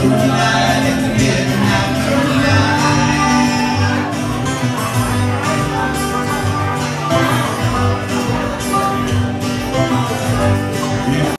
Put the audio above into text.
Hallelujah.